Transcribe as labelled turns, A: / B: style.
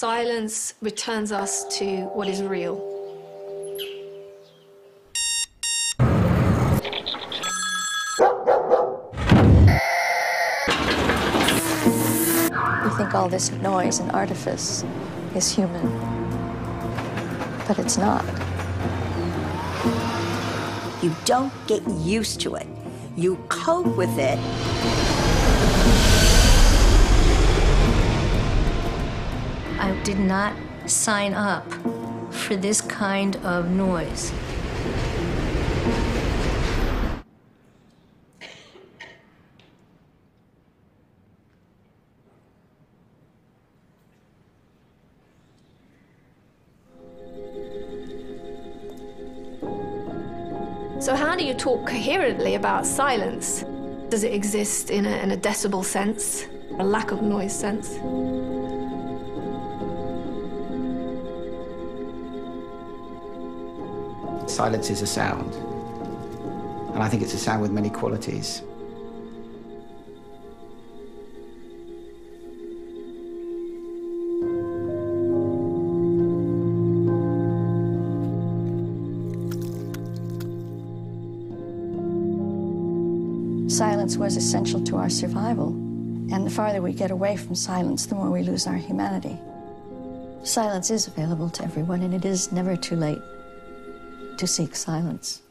A: silence returns us to what is real.
B: We think all this noise and artifice is human, but it's not.
C: You don't get used to it. You cope with it.
D: I did not sign up for this kind of noise.
A: So, how do you talk coherently about silence? Does it exist in a, in a decibel sense, a lack of noise sense?
E: Silence is a sound, and I think it's a sound with many qualities.
B: Silence was essential to our survival, and the farther we get away from silence, the more we lose our humanity. Silence is available to everyone, and it is never too late to seek silence.